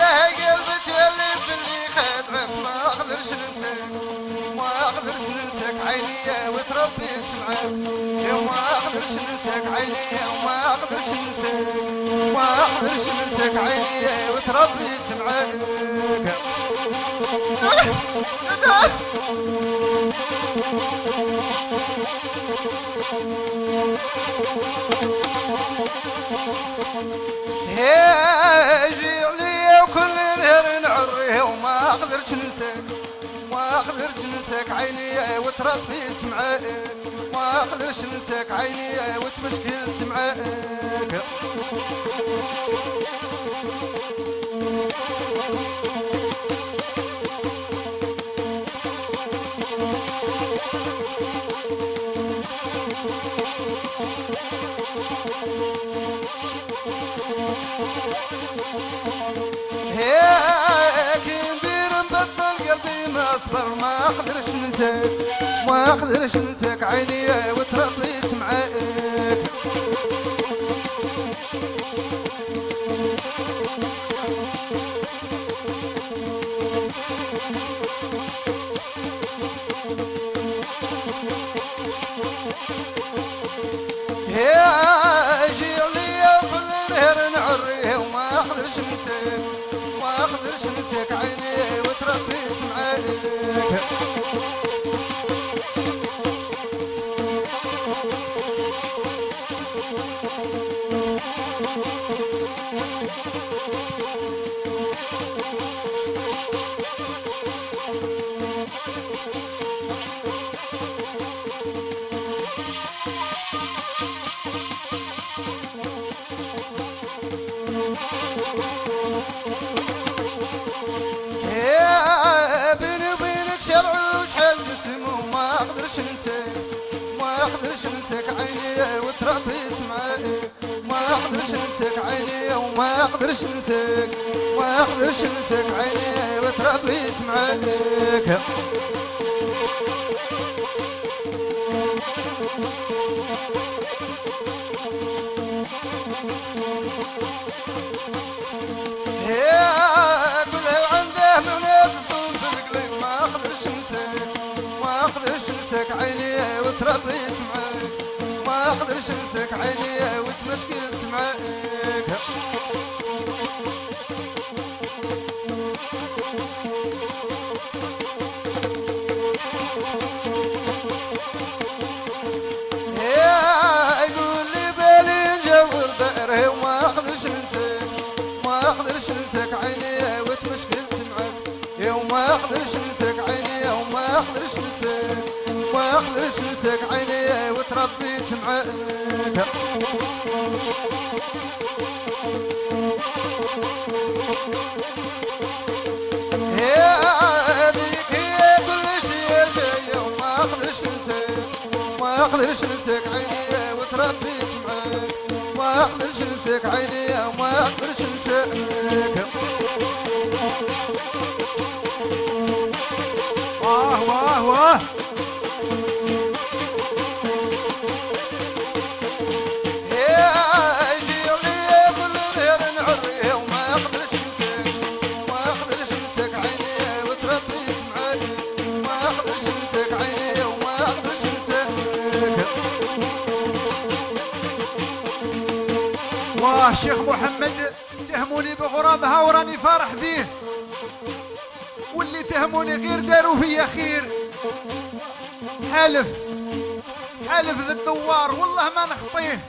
لا قلبك اللي باللي خدمك ما أقدرش ننساك ما ننساك عيني وتربيت معاك يا ما ننساك عيني وما أقدرش ننساك ما ننساك عيني وتربيت معاك يجي عليا وكل نهار نعريه وما ننساك ما قدرتش ننساك عيني وتربيت معاك ما قدرتش ننساك عيني وتمشكلت معاك هيك كبير مبطل قلبي ما أصبر ما أقدرش ننساك. ما أقدرش ننساك عيني وتربيت معاك. يا جي عليا كل نهار نعريه وما ما عيني وتربيت معاك. يا بيني وبينك شرع وشحال جسم وما أقدرش ننساك ما أقدرش عيني وتربيت معاك ما أقدرش عيني وما أقدرش ننساك ما أقدرش عيني وتربيت معاك. وتربيت معاك ما أقدرش ننساك عيني وتمشكلت معاك أقدرش ننساك عيني وتمشكلت معاك يا وما أقدرش ننساك عيني وما أقدرش ننساك ما أقدرش ننساك عيني وتربيت معاك شيء جاي وما أقدرش أقدرش ننساك عيني وتربيت معاك ما أقدرش ننساك عيني وما أقدرش ننساك واه الشيخ محمد تهموني بغرامها وراني فرح بيه. واللي تهموني غير داروا فيا خير حالف حالف ذا الدوار والله ما نخطيه.